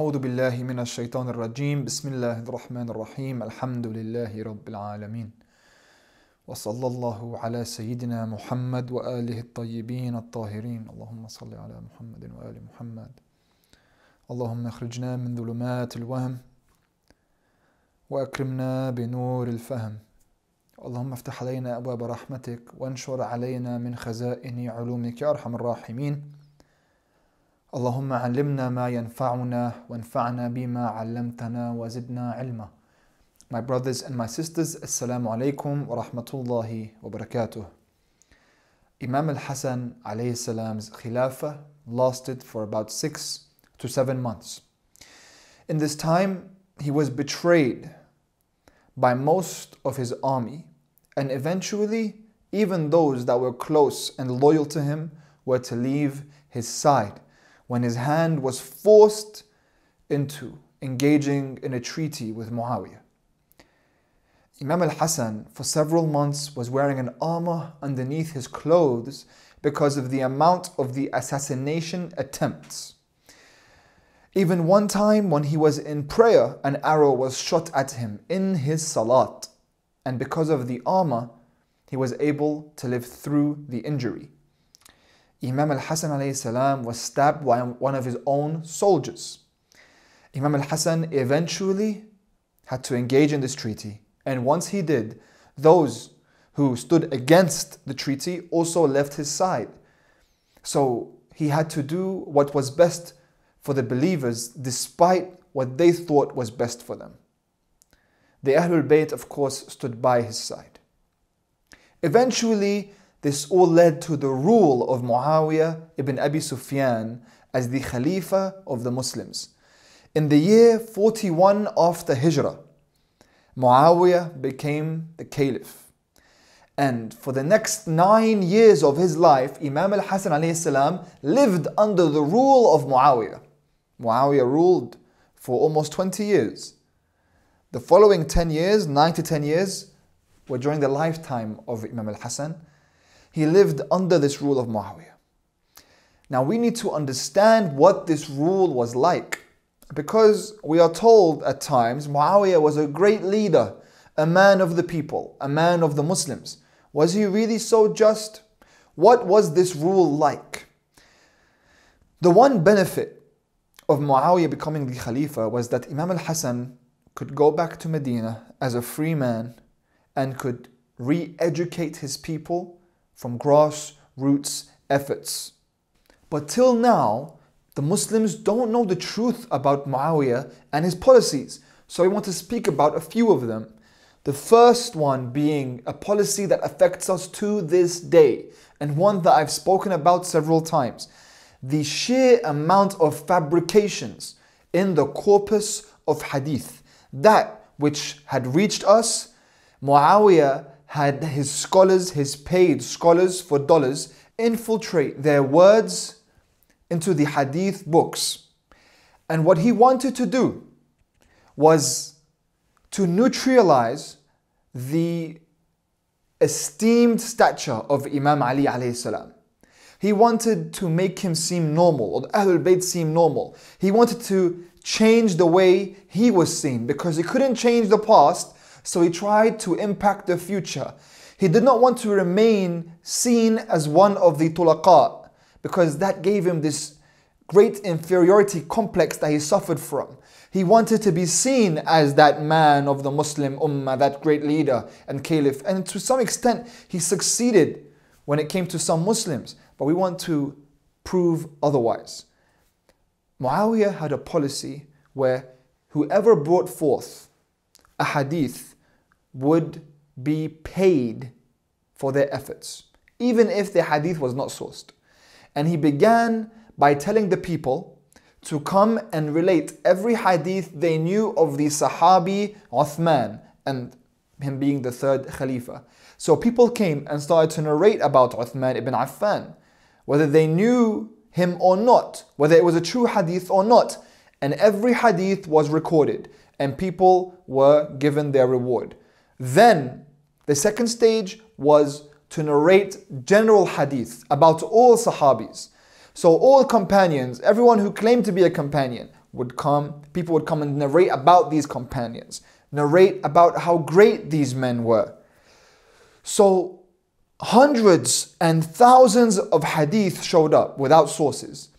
أعوذ بالله من الشيطان الرجيم. بسم الله الرحمن الرحيم. الحمد لله رب العالمين. وصلى الله على سيدنا محمد وآله الطيبين الطاهرين. اللهم صل على محمد وآل محمد. اللهم اخرجنا من ظلمات الوهم وأكرمنا بنور الفهم. اللهم افتح علينا أبواب رحمتك وانشر علينا من خزائن علومك يا أرحم الراحمين. اللهم علمنا ما ينفعنا وانفعنا بما علمتنا وزدنا علما My brothers and my sisters, Assalamu alaikum wa rahmatullahi wa barakatuh. Imam al-Hasan alayhi salam's khilafah lasted for about six to seven months. In this time, he was betrayed by most of his army and eventually even those that were close and loyal to him were to leave his side when his hand was forced into engaging in a treaty with Muawiyah. Imam al Hassan, for several months, was wearing an armor underneath his clothes because of the amount of the assassination attempts. Even one time when he was in prayer, an arrow was shot at him in his salat, and because of the armor, he was able to live through the injury. Imam al Hassan was stabbed by one of his own soldiers. Imam al Hassan eventually had to engage in this treaty and once he did, those who stood against the treaty also left his side. So he had to do what was best for the believers despite what they thought was best for them. The Ahlul Bayt, of course, stood by his side. Eventually, this all led to the rule of Muawiyah ibn Abi Sufyan as the Khalifa of the Muslims. In the year 41 after Hijrah, Muawiyah became the caliph. And for the next nine years of his life, Imam al Hassan salam lived under the rule of Muawiyah. Muawiyah ruled for almost 20 years. The following 10 years, 9 to 10 years, were during the lifetime of Imam al Hassan. He lived under this rule of Muawiyah. Now we need to understand what this rule was like. Because we are told at times Muawiyah was a great leader, a man of the people, a man of the Muslims. Was he really so just? What was this rule like? The one benefit of Muawiyah becoming the Khalifa was that Imam al Hassan could go back to Medina as a free man and could re educate his people from grassroots efforts. But till now, the Muslims don't know the truth about Muawiyah and his policies. So I want to speak about a few of them. The first one being a policy that affects us to this day, and one that I've spoken about several times. The sheer amount of fabrications in the corpus of hadith, that which had reached us, Muawiyah had his scholars, his paid scholars for dollars, infiltrate their words into the hadith books. And what he wanted to do was to neutralize the esteemed stature of Imam Ali alayhi salam. He wanted to make him seem normal, or Ahlul Bayt seem normal. He wanted to change the way he was seen because he couldn't change the past, so he tried to impact the future. He did not want to remain seen as one of the tulaqa, because that gave him this great inferiority complex that he suffered from. He wanted to be seen as that man of the Muslim ummah, that great leader and caliph. And to some extent, he succeeded when it came to some Muslims. But we want to prove otherwise. Muawiyah had a policy where whoever brought forth a hadith would be paid for their efforts, even if the hadith was not sourced. And he began by telling the people to come and relate every hadith they knew of the Sahabi Uthman and him being the third Khalifa. So people came and started to narrate about Uthman ibn Affan, whether they knew him or not, whether it was a true hadith or not. And every hadith was recorded and people were given their reward. Then the second stage was to narrate general hadith about all Sahabis. So all companions, everyone who claimed to be a companion, would come, people would come and narrate about these companions, narrate about how great these men were. So hundreds and thousands of hadith showed up without sources.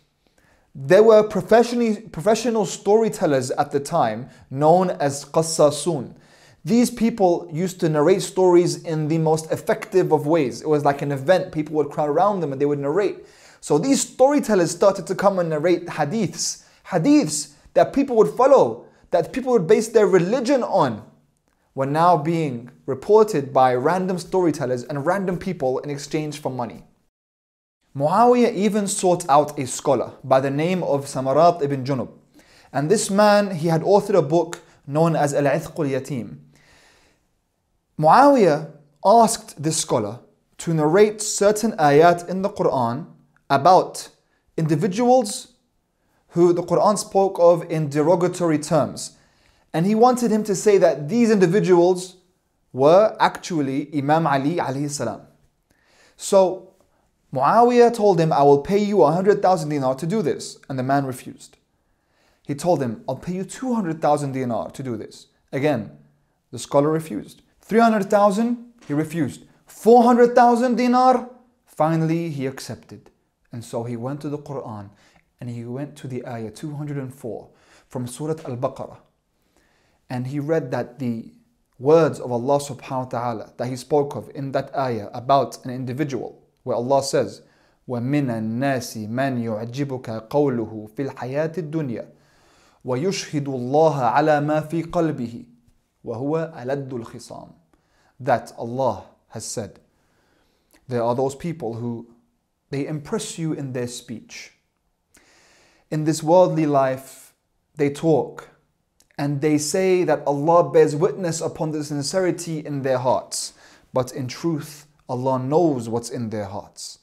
There were professionally, professional storytellers at the time known as qassasun. These people used to narrate stories in the most effective of ways. It was like an event, people would crowd around them and they would narrate. So these storytellers started to come and narrate hadiths, hadiths that people would follow, that people would base their religion on were now being reported by random storytellers and random people in exchange for money. Muawiyah even sought out a scholar by the name of Samarat ibn Jundub. And this man, he had authored a book known as Al-Ithq al-Yatim. Muawiyah asked this scholar to narrate certain ayat in the Quran about individuals who the Quran spoke of in derogatory terms and he wanted him to say that these individuals were actually Imam Ali alayhi salam. So Muawiyah told him, I will pay you 100,000 dinar to do this. And the man refused. He told him, I'll pay you 200,000 dinar to do this. Again, the scholar refused. 300,000, he refused. 400,000 dinar, finally he accepted. And so he went to the Quran and he went to the ayah 204 from Surah Al Baqarah and he read that the words of Allah subhanahu wa ta'ala that he spoke of in that ayah about an individual where Allah says وَمِنَ النَّاسِ مَنْ يُعْجِبُكَ قَوْلُهُ فِي الْحَيَاةِ الدُّنْيَا وَيُشْهِدُ اللَّهَ عَلَى مَا فِي قَلْبِهِ وَهُوَ أَلَدُّ الْخِصَامِ That Allah has said. There are those people who they impress you in their speech. In this worldly life, they talk, and they say that Allah bears witness upon the sincerity in their hearts. But in truth, Allah knows what's in their hearts.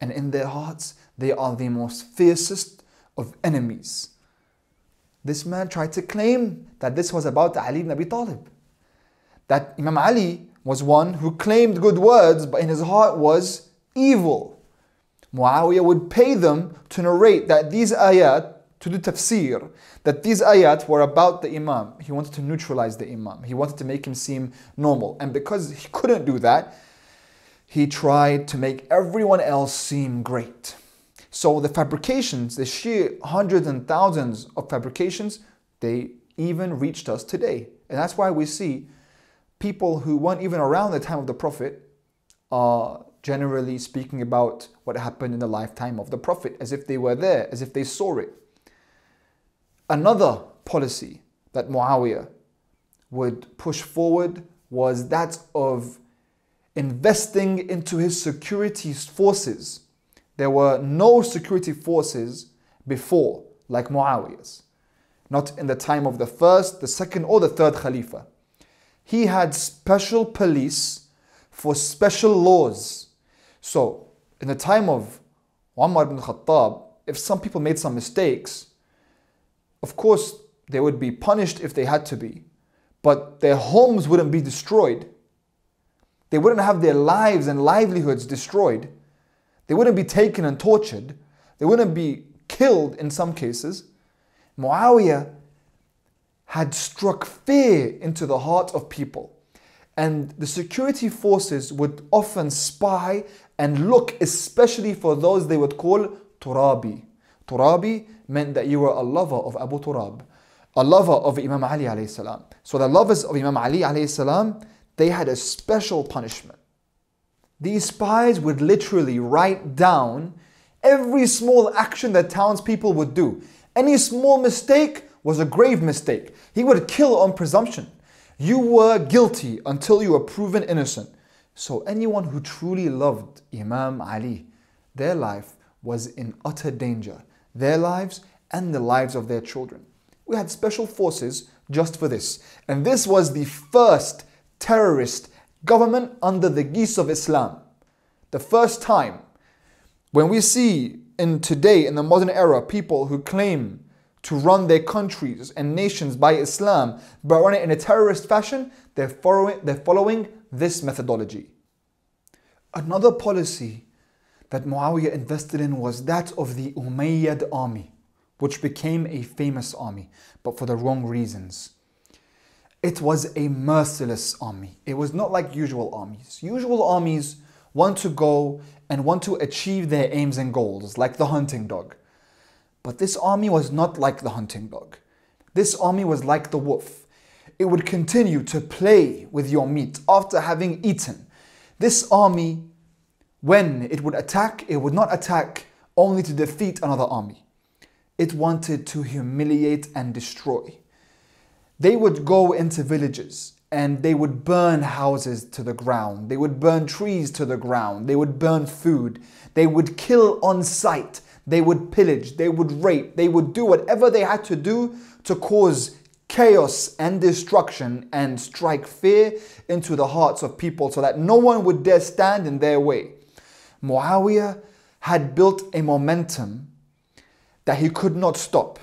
And in their hearts, they are the most fiercest of enemies. This man tried to claim that this was about Ali ibn Abi Talib. That Imam Ali was one who claimed good words, but in his heart was evil. Muawiyah would pay them to narrate that these ayat to do tafsir, that these ayat were about the Imam. He wanted to neutralize the Imam. He wanted to make him seem normal. And because he couldn't do that, he tried to make everyone else seem great. So the fabrications, the sheer hundreds and thousands of fabrications, they even reached us today. And that's why we see people who weren't even around the time of the Prophet are generally speaking about what happened in the lifetime of the Prophet as if they were there, as if they saw it. Another policy that Muawiyah would push forward was that of investing into his security forces. There were no security forces before like Muawiyah's, not in the time of the first, the second, or the third Khalifa. He had special police for special laws. So, in the time of Umar ibn Khattab, if some people made some mistakes, of course, they would be punished if they had to be, but their homes wouldn't be destroyed. They wouldn't have their lives and livelihoods destroyed. They wouldn't be taken and tortured. They wouldn't be killed in some cases. Muawiyah had struck fear into the heart of people. And the security forces would often spy and look especially for those they would call turabi. Turabi meant that you were a lover of Abu Turab, a lover of Imam Ali alayhi salam. So the lovers of Imam Ali alayhi salam, they had a special punishment. These spies would literally write down every small action that townspeople would do. Any small mistake was a grave mistake. He would kill on presumption. You were guilty until you were proven innocent. So anyone who truly loved Imam Ali, their life was in utter danger their lives and the lives of their children. We had special forces just for this. And this was the first terrorist government under the guise of Islam. The first time when we see in today, in the modern era, people who claim to run their countries and nations by Islam, but run it in a terrorist fashion, they're following, they're following this methodology. Another policy that Muawiyah invested in was that of the Umayyad army. which became a famous army, but for the wrong reasons. It was a merciless army. It was not like usual armies. Usual armies want to go and want to achieve their aims and goals, like the hunting dog. But this army was not like the hunting dog. This army was like the wolf. It would continue to play with your meat after having eaten. This army, when it would attack, it would not attack only to defeat another army. It wanted to humiliate and destroy. They would go into villages and they would burn houses to the ground. They would burn trees to the ground. They would burn food. They would kill on sight. They would pillage. They would rape. They would do whatever they had to do to cause chaos and destruction and strike fear into the hearts of people so that no one would dare stand in their way. Muawiyah had built a momentum that he could not stop.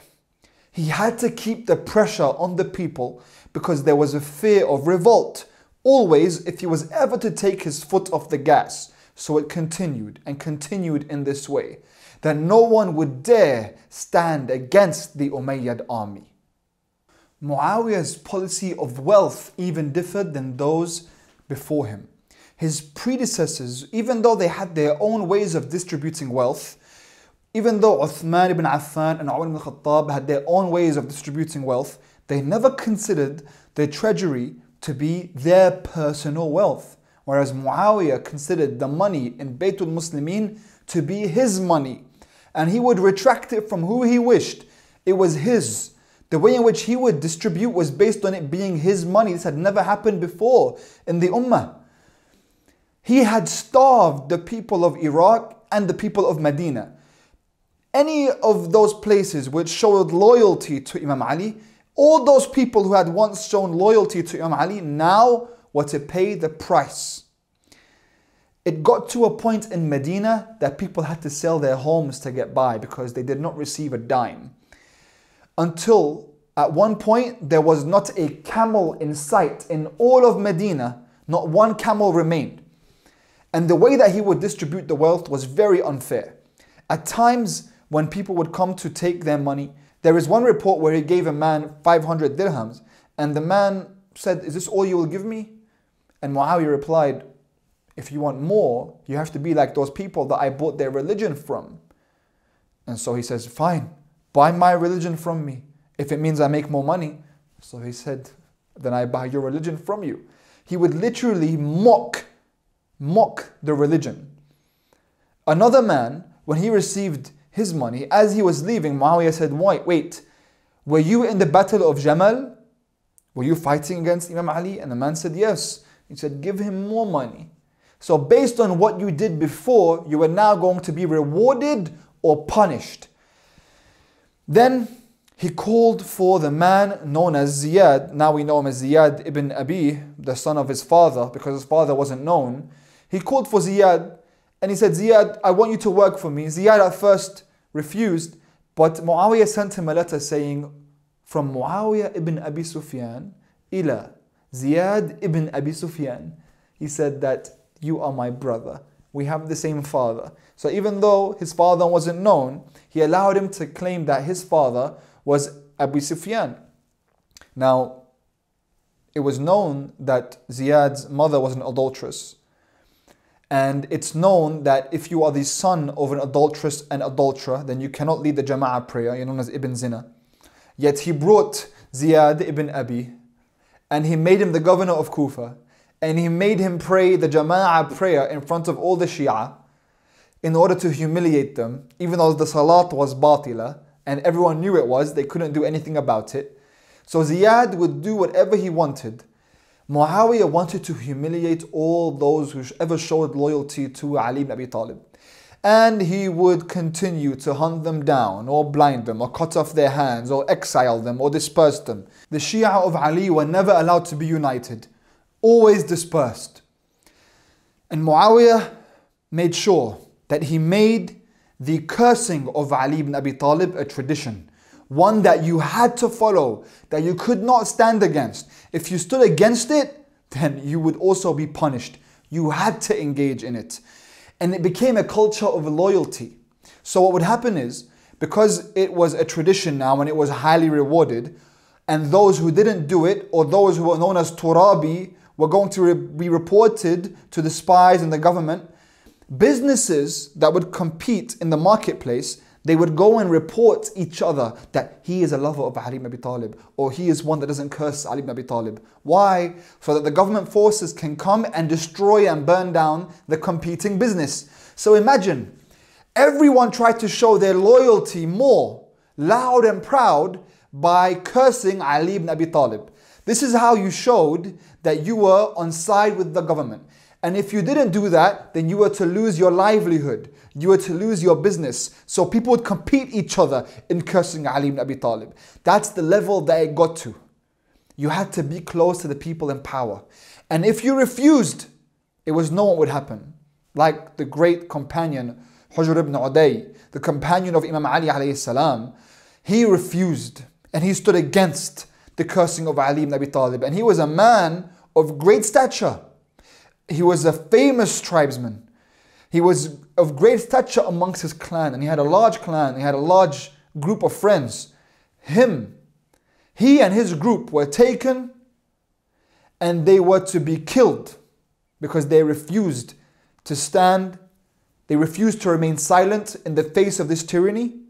He had to keep the pressure on the people because there was a fear of revolt always if he was ever to take his foot off the gas. So it continued and continued in this way that no one would dare stand against the Umayyad army. Muawiyah's policy of wealth even differed than those before him. His predecessors, even though they had their own ways of distributing wealth, even though Uthman ibn Affan and Umar ibn Khattab had their own ways of distributing wealth, they never considered their treasury to be their personal wealth. Whereas Muawiyah considered the money in Baytul Muslimin to be his money. And he would retract it from who he wished. It was his. The way in which he would distribute was based on it being his money. This had never happened before in the Ummah. He had starved the people of Iraq and the people of Medina. Any of those places which showed loyalty to Imam Ali, all those people who had once shown loyalty to Imam Ali now were to pay the price. It got to a point in Medina that people had to sell their homes to get by because they did not receive a dime until at one point there was not a camel in sight in all of Medina, not one camel remained. And the way that he would distribute the wealth was very unfair. At times, when people would come to take their money, there is one report where he gave a man 500 dirhams, and the man said, Is this all you will give me? And Muawiyah replied, If you want more, you have to be like those people that I bought their religion from. And so he says, Fine, Buy my religion from me if it means I make more money. So he said, Then I buy your religion from you. He would literally mock, mock the religion. Another man, when he received his money, as he was leaving, Muawiyah said, Wait, wait, were you in the battle of Jamal? Were you fighting against Imam Ali? And the man said, Yes. He said, Give him more money. So, based on what you did before, you are now going to be rewarded or punished. Then he called for the man known as Ziyad. Now we know him as Ziyad ibn Abihi, the son of his father, because his father wasn't known. He called for Ziyad and he said, Ziyad, I want you to work for me. Ziyad at first refused, but Muawiyah sent him a letter saying, From Muawiyah ibn Abi Sufyan ila Ziyad ibn Abi Sufyan. He said that you are my brother. We have the same father. So even though his father wasn't known, he allowed him to claim that his father was Abu Sufyan. Now, it was known that Ziyad's mother was an adulteress. And it's known that if you are the son of an adulteress and adulterer, then you cannot lead the Jama'ah prayer. You're known as Ibn Zina. Yet he brought Ziyad ibn Abihi and he made him the governor of Kufa and he made him pray the Jama'ah prayer in front of all the Shia in order to humiliate them, even though the salat was batila and everyone knew it was, they couldn't do anything about it. So Ziyad would do whatever he wanted. Muawiyah wanted to humiliate all those who ever showed loyalty to Ali ibn Abi Talib. And he would continue to hunt them down, or blind them, or cut off their hands, or exile them, or disperse them. The Shia of Ali were never allowed to be united, always dispersed. And Muawiyah made sure that he made the cursing of Ali ibn Abi Talib a tradition. One that you had to follow, that you could not stand against. If you stood against it, then you would also be punished. You had to engage in it. And it became a culture of loyalty. So what would happen is, because it was a tradition now and it was highly rewarded, and those who didn't do it, or those who were known as Turabi, were going to be reported to the spies and the government. Businesses that would compete in the marketplace, they would go and report each other that he is a lover of Ali ibn Abi Talib or he is one that doesn't curse Ali ibn Abi Talib. Why? So that the government forces can come and destroy and burn down the competing business. So imagine, everyone tried to show their loyalty more loud and proud by cursing Ali ibn Abi Talib. This is how you showed that you were on side with the government. And if you didn't do that, then you were to lose your livelihood. You were to lose your business. So people would compete each other in cursing Ali ibn Abi Talib. That's the level that it got to. You had to be close to the people in power. And if you refused, it was no one would happen. Like the great companion Hujr ibn Uday, the companion of Imam Ali alayhi salam, he refused and he stood against the cursing of Ali ibn Abi Talib. And he was a man of great stature. He was a famous tribesman. He was of great stature amongst his clan, and he had a large clan, he had a large group of friends. Him, he and his group were taken and they were to be killed because they refused to stand, they refused to remain silent in the face of this tyranny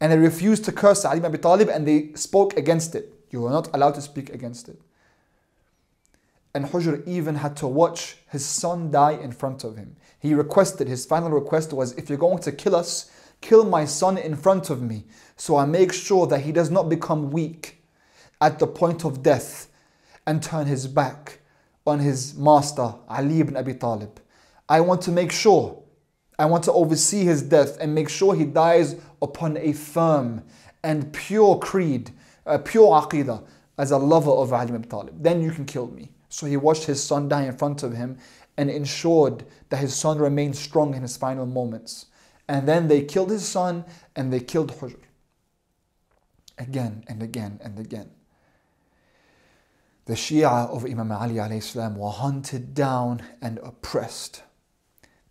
and they refused to curse Ali ibn Abi Talib and they spoke against it. You were not allowed to speak against it. And Hujr even had to watch his son die in front of him. He requested, his final request was, if you're going to kill us, kill my son in front of me. So I make sure that he does not become weak at the point of death and turn his back on his master, Ali ibn Abi Talib. I want to make sure I want to oversee his death and make sure he dies upon a firm and pure creed, a pure aqidah, as a lover of Ali ibn Talib. Then you can kill me. So he watched his son die in front of him and ensured that his son remained strong in his final moments. And then they killed his son and they killed Hujr. Again and again and again. The Shia of Imam Ali salam were hunted down and oppressed.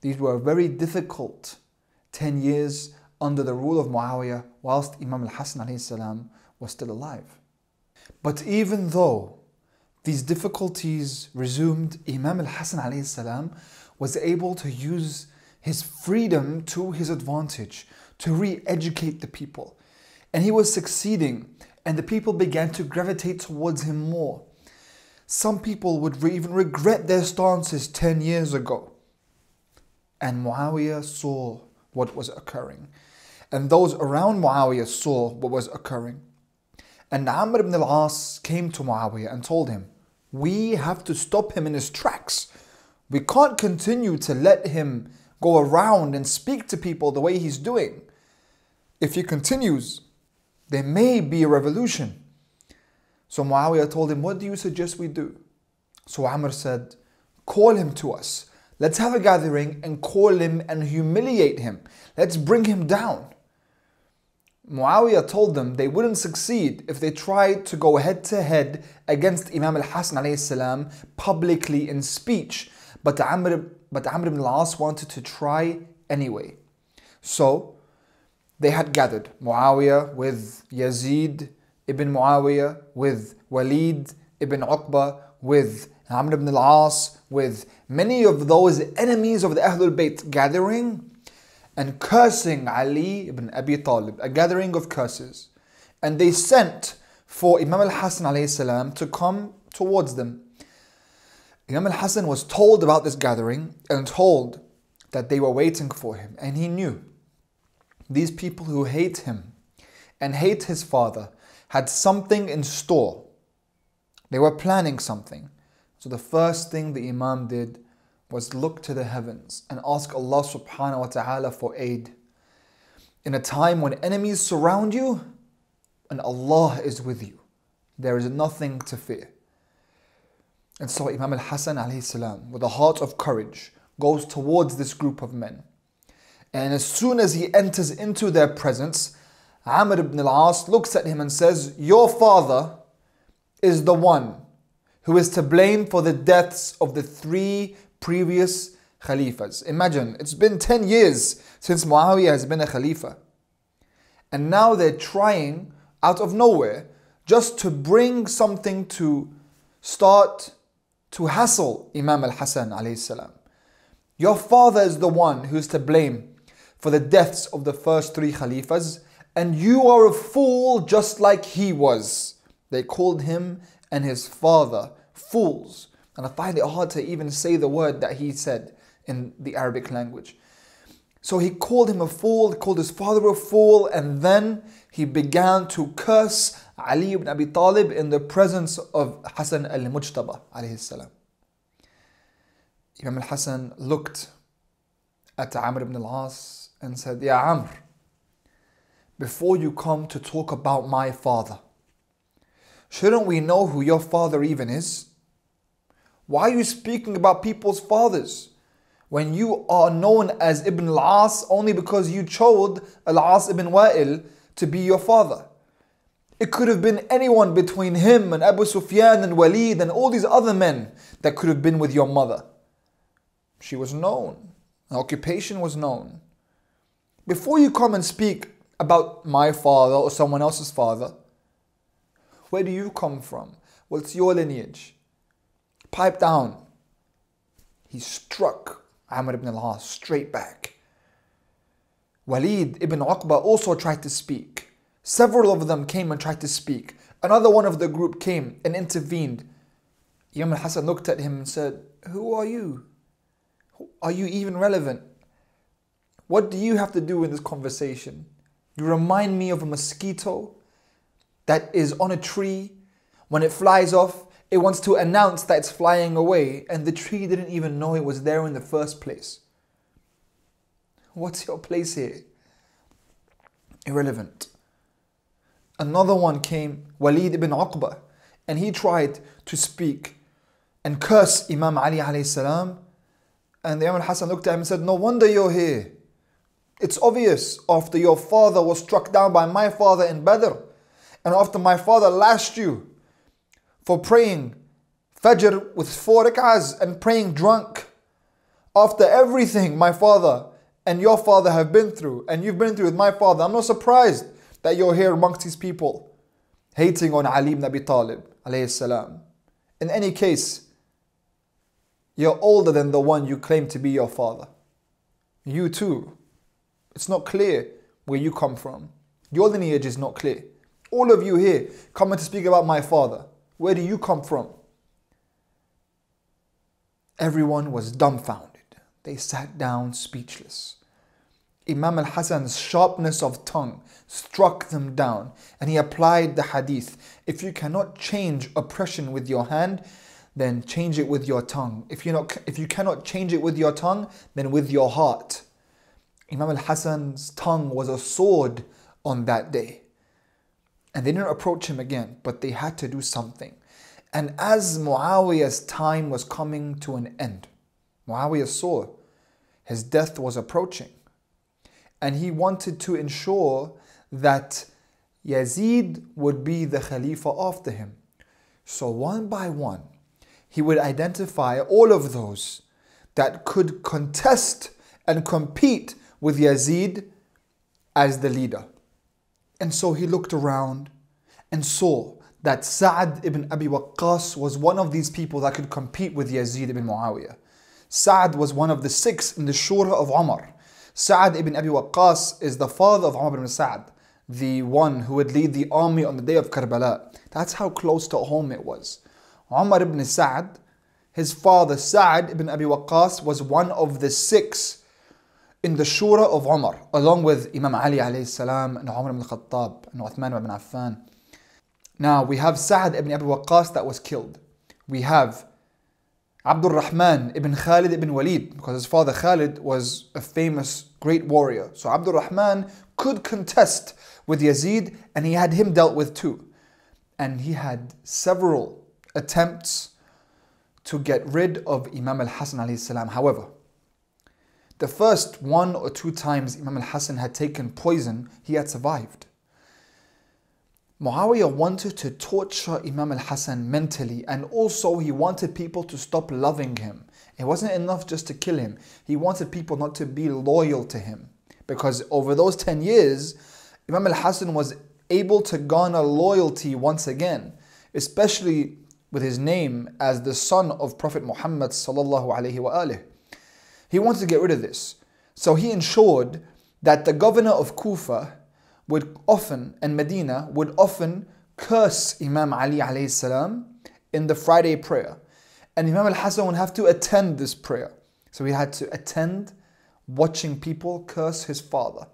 These were very difficult 10 years under the rule of Muawiyah whilst Imam al-Hasan salam was still alive. But even though these difficulties resumed, Imam al-Hasan salam was able to use his freedom to his advantage to re-educate the people. And he was succeeding and the people began to gravitate towards him more. Some people would even regret their stances 10 years ago. And Muawiyah saw what was occurring. And those around Muawiyah saw what was occurring. And Amr ibn al-As came to Muawiyah and told him, we have to stop him in his tracks. We can't continue to let him go around and speak to people the way he's doing. If he continues, there may be a revolution. So Muawiyah told him, What do you suggest we do? So Amr said, Call him to us. Let's have a gathering and call him and humiliate him. Let's bring him down. Muawiyah told them they wouldn't succeed if they tried to go head to head against Imam al-Hasan salam publicly in speech. But Amr, but Amr ibn al-As wanted to try anyway. So they had gathered Muawiyah with Yazid ibn Muawiyah, with Walid ibn Uqba, with Amr ibn al-As, with many of those enemies of the Ahlul Bayt gathering and cursing Ali ibn Abi Talib, a gathering of curses. And they sent for Imam al-Hasan salam to come towards them. Imam al-Hasan was told about this gathering and told that they were waiting for him. And he knew these people who hate him and hate his father had something in store. They were planning something. So the first thing the Imam did was look to the heavens and ask Allah subhanahu wa ta'ala for aid. In a time when enemies surround you and Allah is with you, there is nothing to fear. And so Imam al-Hasan alayhi salam, with a heart of courage, goes towards this group of men. And as soon as he enters into their presence, Amr ibn al-As looks at him and says, Your father is the one who is to blame for the deaths of the three previous Khalifas. Imagine, it's been 10 years since Muawiyah has been a Khalifa. And now they're trying out of nowhere just to bring something to start to hassle Imam al Hassan salam. Your father is the one who's to blame for the deaths of the first three Khalifas, and you are a fool just like he was. They called him and his father fools. And I find it hard to even say the word that he said in the Arabic language. So he called him a fool, called his father a fool, and then he began to curse Ali ibn Abi Talib in the presence of Hassan al-Mujtaba alayhi salam. Imam al-Hassan looked at Amr ibn al-As and said, Ya Amr, before you come to talk about my father, shouldn't we know who your father even is? Why are you speaking about people's fathers? When you are known as Ibn al-As only because you chose al-As ibn Wa'il to be your father. It could have been anyone between him and Abu Sufyan and Walid and all these other men that could have been with your mother. She was known. Her occupation was known. Before you come and speak about my father or someone else's father, where do you come from? What's your lineage. Pipe down. He struck Amr ibn al-As straight back. Walid ibn Uqba also tried to speak. Several of them came and tried to speak. Another one of the group came and intervened. Imam al-Hassan looked at him and said, Who are you? Are you even relevant? What do you have to do in this conversation? You remind me of a mosquito that is on a tree. When it flies off, it wants to announce that it's flying away, and the tree didn't even know it was there in the first place. What's your place here? Irrelevant. Another one came, Walid ibn Uqba, and he tried to speak and curse Imam Ali alayhi salam and the Imam Hassan looked at him and said, No wonder you're here. It's obvious after your father was struck down by my father in Badr, and after my father lashed you for praying Fajr with four rak'ahs and praying drunk. After everything my father and your father have been through, and you've been through with my father, I'm not surprised that you're here amongst these people hating on Ali ibn Abi Talib. In any case, you're older than the one you claim to be your father. You too. It's not clear where you come from. Your lineage is not clear. All of you here coming to speak about my father. Where do you come from? Everyone was dumbfounded. They sat down speechless. Imam al Hasan's sharpness of tongue struck them down and he applied the hadith. If you cannot change oppression with your hand, then change it with your tongue. If you not, if you cannot change it with your tongue, then with your heart. Imam al Hasan's tongue was a sword on that day. And they didn't approach him again, but they had to do something. And as Muawiyah's time was coming to an end, Muawiyah saw his death was approaching. And he wanted to ensure that Yazid would be the Khalifa after him. So one by one, he would identify all of those that could contest and compete with Yazid as the leader. And so he looked around and saw that Sa'ad ibn Abi Waqqas was one of these people that could compete with Yazid ibn Muawiyah. Sa'ad was one of the six in the Shura of Umar. Sa'ad ibn Abi Waqqas is the father of Umar ibn Sa'ad, the one who would lead the army on the day of Karbala. That's how close to home it was. Umar ibn Sa'd, his father Sa'd ibn Abi Waqqas was one of the six in the Shura of Umar, along with Imam Ali alayhi salam and Umar ibn Khattab and Uthman ibn Affan. Now we have Sa'd ibn Abi Waqqas that was killed. We have Abdul Rahman ibn Khalid ibn Walid, because his father Khalid was a famous great warrior. So Abdul Rahman could contest with Yazid and he had him dealt with too. And he had several attempts to get rid of Imam al-Hasan salam. However, the first one or two times Imam al-Hasan had taken poison, he had survived. Muawiyah wanted to torture Imam al-Hasan mentally and also he wanted people to stop loving him. It wasn't enough just to kill him. He wanted people not to be loyal to him. Because over those 10 years, Imam al Hassan was able to garner loyalty once again, especially with his name as the son of Prophet Muhammad sallallahu alaihi wasallam. He wanted to get rid of this, so he ensured that the governor of Kufa would often and Medina would often curse Imam Ali alayhi in the Friday prayer, and Imam al Hassan would have to attend this prayer. So he had to attend watching people curse his father.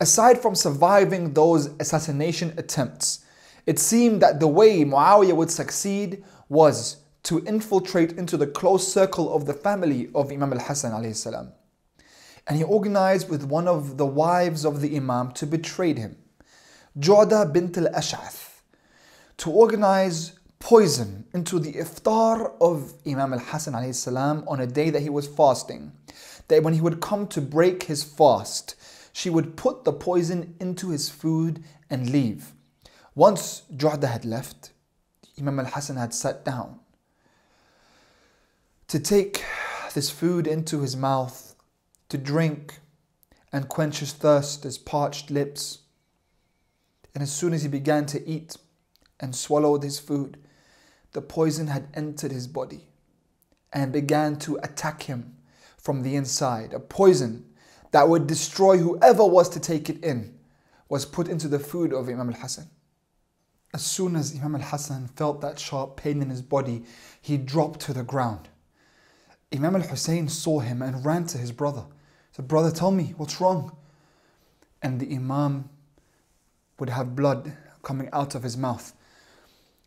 Aside from surviving those assassination attempts, it seemed that the way Muawiyah would succeed was to infiltrate into the close circle of the family of Imam al-Hasan And he organized with one of the wives of the Imam to betray him, Ju'da bint al-Ash'ath, to organize poison into the iftar of Imam al-Hasan on a day that he was fasting. That when he would come to break his fast, she would put the poison into his food and leave. Once Ju'da had left, Imam al-Hasan had sat down to take this food into his mouth, to drink and quench his thirst, his parched lips. And as soon as he began to eat and swallowed his food, the poison had entered his body and began to attack him from the inside. A poison that would destroy whoever was to take it in was put into the food of Imam al-Hasan. As soon as Imam al-Hasan felt that sharp pain in his body, he dropped to the ground. Imam al-Hussein saw him and ran to his brother. He said, brother, tell me, what's wrong? And the Imam would have blood coming out of his mouth.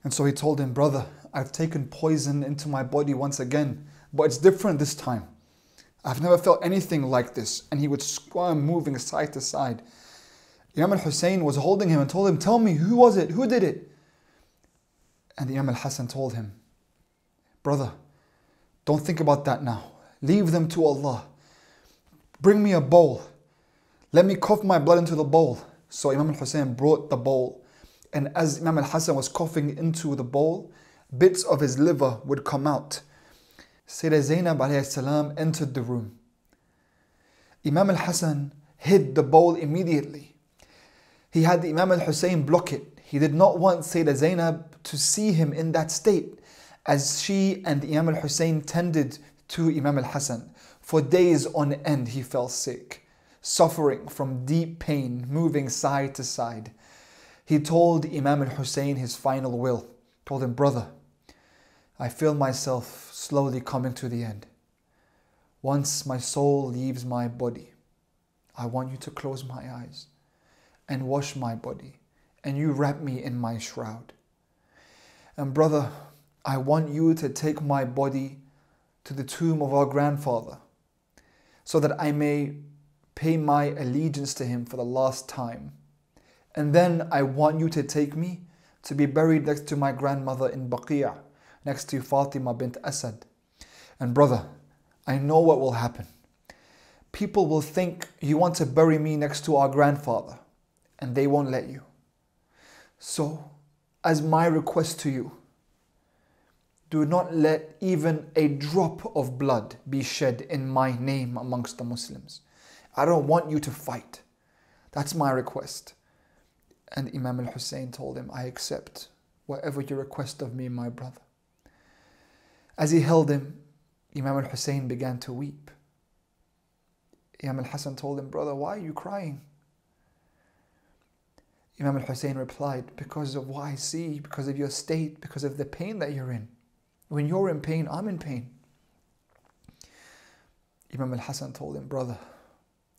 And so he told him, brother, I've taken poison into my body once again, but it's different this time. I've never felt anything like this. And he would squirm, moving side to side. Imam al Hussein was holding him and told him, Tell me, who was it? Who did it? And Imam al Hassan told him, Brother, don't think about that now. Leave them to Allah. Bring me a bowl. Let me cough my blood into the bowl. So Imam al Hussein brought the bowl. And as Imam al Hassan was coughing into the bowl, bits of his liver would come out. Sayyidah Zainab salam entered the room. Imam al Hassan hid the bowl immediately he had Imam al Hussein block it. He did not want Sayyidah Zainab to see him in that state as she and Imam al Hussein tended to Imam al Hassan. For days on end, he fell sick, suffering from deep pain, moving side to side. He told Imam al Hussein his final will, told him, Brother, I feel myself slowly coming to the end. Once my soul leaves my body, I want you to close my eyes and wash my body, and you wrap me in my shroud. And brother, I want you to take my body to the tomb of our grandfather, so that I may pay my allegiance to him for the last time. And then I want you to take me to be buried next to my grandmother in Baqiyah, next to Fatima bint Asad. And brother, I know what will happen. People will think you want to bury me next to our grandfather and they won't let you. So, as my request to you, do not let even a drop of blood be shed in my name amongst the Muslims. I don't want you to fight. That's my request. And Imam al Hussein told him, I accept whatever you request of me, my brother. As he held him, Imam al Hussein began to weep. Imam al Hassan told him, Brother, why are you crying? Imam al Hussein replied, Because of what I see, because of your state, because of the pain that you're in. When you're in pain, I'm in pain. Imam al Hassan told him, Brother,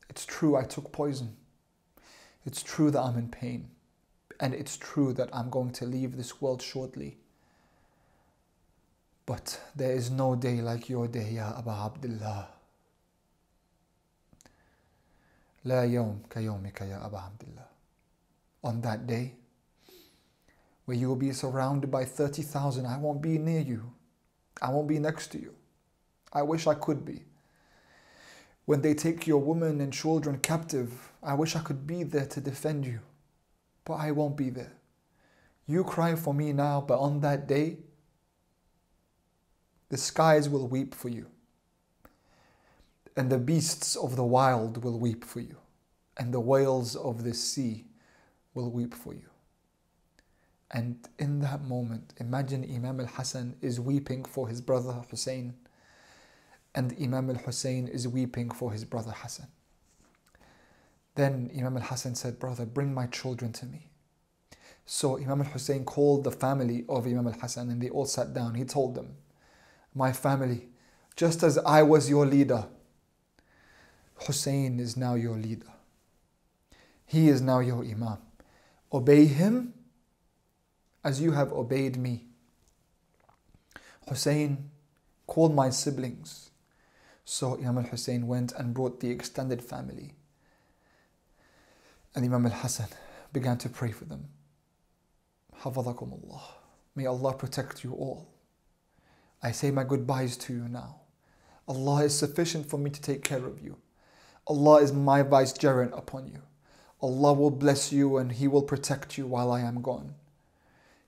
it's true I took poison. It's true that I'm in pain. And it's true that I'm going to leave this world shortly. But there is no day like your day, Ya Aba Abdullah. لا يوم كيومك يا أبا عبد الله on that day where you will be surrounded by 30,000. I won't be near you. I won't be next to you. I wish I could be. When they take your women and children captive, I wish I could be there to defend you. But I won't be there. You cry for me now, but on that day, the skies will weep for you, and the beasts of the wild will weep for you. and the whales of the sea will weep for you. And in that moment, imagine Imam al Hassan is weeping for his brother Hussein, and Imam al Hussein is weeping for his brother Hassan. Then Imam al Hassan said, Brother, bring my children to me. So Imam al Hussein called the family of Imam al Hassan and they all sat down. He told them, My family, just as I was your leader, Hussein is now your leader. He is now your Imam. Obey him as you have obeyed me. Hussein called my siblings. So Imam al Hussein went and brought the extended family. And Imam al Hassan began to pray for them. Hafadakum Allah. May Allah protect you all. I say my goodbyes to you now. Allah is sufficient for me to take care of you. Allah is my vicegerent upon you. Allah will bless you and He will protect you while I am gone.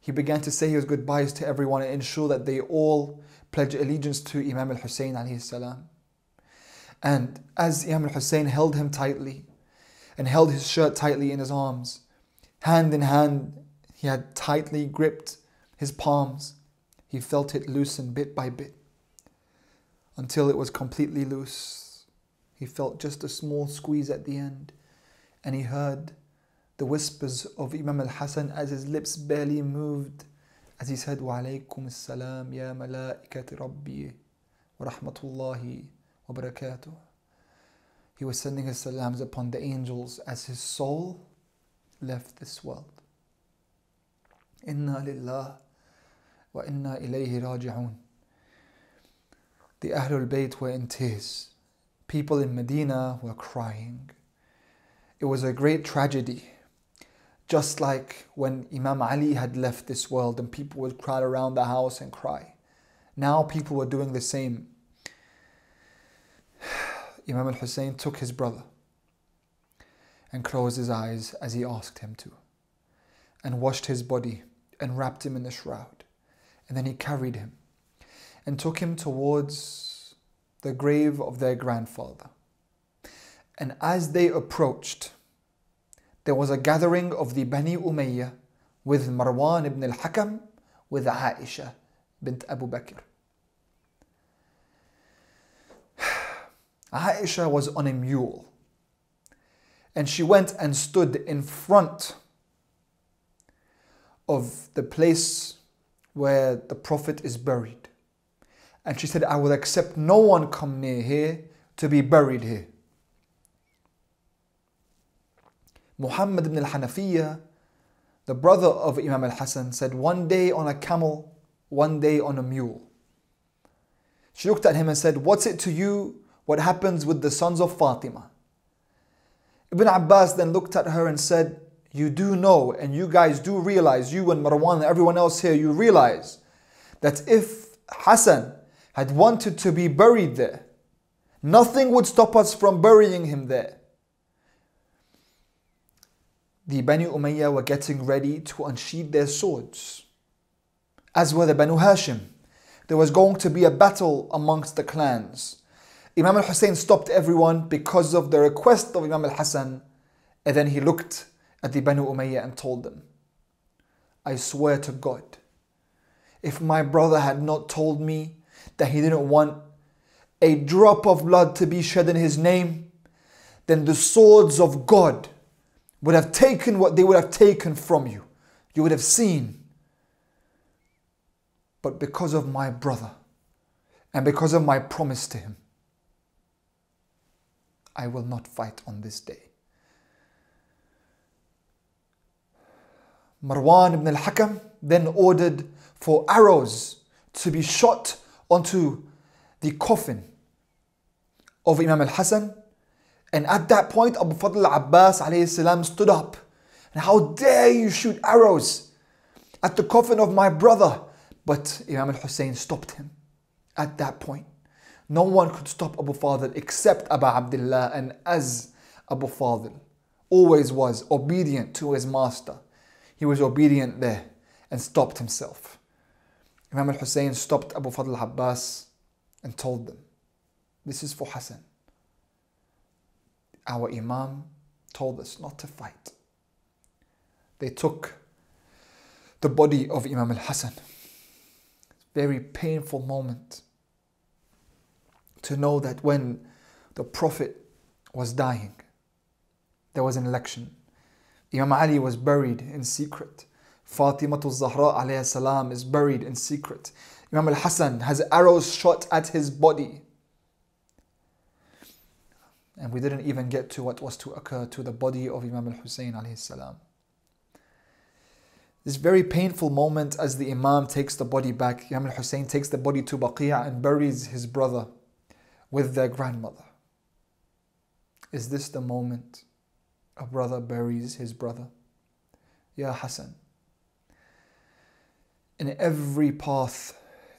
He began to say his goodbyes to everyone and ensure that they all pledge allegiance to Imam al Hussein salam. And as Imam al Hussein held him tightly and held his shirt tightly in his arms, hand in hand, he had tightly gripped his palms. He felt it loosen bit by bit until it was completely loose. He felt just a small squeeze at the end and he heard the whispers of Imam al-Hasan as his lips barely moved as he said wa alaykum salam ya malaikati rabbi wa rahmatullahi wa barakatuh. He was sending his salams upon the angels as his soul left this world. Inna lillah wa inna ilayhi raji'un. The Ahlul Bayt were in tears. People in Medina were crying. It was a great tragedy. Just like when Imam Ali had left this world and people would crowd around the house and cry. Now people were doing the same. Imam al Hussein took his brother and closed his eyes as he asked him to, and washed his body and wrapped him in the shroud. And then he carried him and took him towards the grave of their grandfather. And as they approached, there was a gathering of the Bani Umayyah with Marwan ibn al-Hakam with Aisha bint Abu Bakr. Aisha was on a mule and she went and stood in front of the place where the Prophet is buried. And she said, I will accept no one come near here to be buried here. Muhammad ibn al-Hanafiyyah, the brother of Imam al-Hasan, said, one day on a camel, one day on a mule. She looked at him and said, what's it to you what happens with the sons of Fatima? Ibn Abbas then looked at her and said, you do know and you guys do realize, you and Marwan and everyone else here, you realize that if Hassan had wanted to be buried there, nothing would stop us from burying him there the Banu Umayyah were getting ready to unsheathe their swords, as were the Banu Hashim. There was going to be a battle amongst the clans. Imam al Hussein stopped everyone because of the request of Imam al Hassan, and then he looked at the Banu Umayyah and told them, I swear to God, if my brother had not told me that he didn't want a drop of blood to be shed in his name, then the swords of God would have taken what they would have taken from you. You would have seen. But because of my brother and because of my promise to him, I will not fight on this day. Marwan ibn al-Hakam then ordered for arrows to be shot onto the coffin of Imam al-Hasan and at that point, Abu Fadl Abbas salam stood up. And how dare you shoot arrows at the coffin of my brother? But Imam al-Hussein stopped him at that point. No one could stop Abu Fadl except Abu Abdullah and as Abu Fadl always was obedient to his master. He was obedient there and stopped himself. Imam al-Hussein stopped Abu Fadl Abbas and told them, this is for Hassan our Imam told us not to fight. They took the body of Imam al Hassan. Very painful moment to know that when the Prophet was dying, there was an election. Imam Ali was buried in secret. Fatimatul Zahra alayhi salam is buried in secret. Imam al Hassan has arrows shot at his body. And we didn't even get to what was to occur to the body of Imam al Hussein. This very painful moment as the Imam takes the body back, Imam al Hussein takes the body to Baqiyah and buries his brother with their grandmother. Is this the moment a brother buries his brother? Ya Hassan. In every path,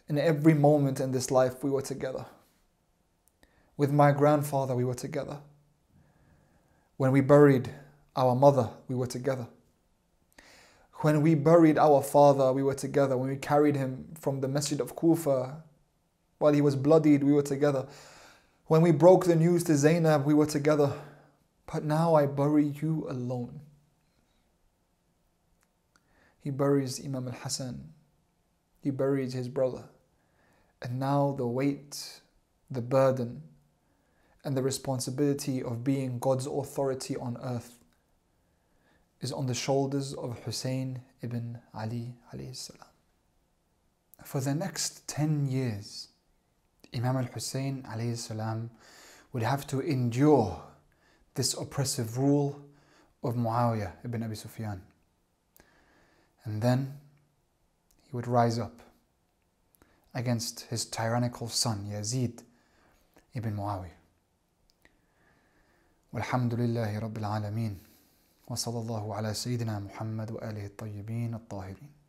in every moment in this life, we were together. With my grandfather, we were together. When we buried our mother, we were together. When we buried our father, we were together. When we carried him from the Masjid of Kufa, while he was bloodied, we were together. When we broke the news to Zainab, we were together. But now I bury you alone. He buries Imam al Hassan. He buries his brother. And now the weight, the burden, and the responsibility of being God's authority on earth is on the shoulders of Hussein ibn Ali salam. For the next 10 years, Imam al-Hussein salam would have to endure this oppressive rule of Muawiyah ibn Abi Sufyan. And then he would rise up against his tyrannical son Yazid ibn Muawiyah. والحمد لله رب العالمين وصلى الله على سيدنا محمد وآله الطيبين الطاهرين.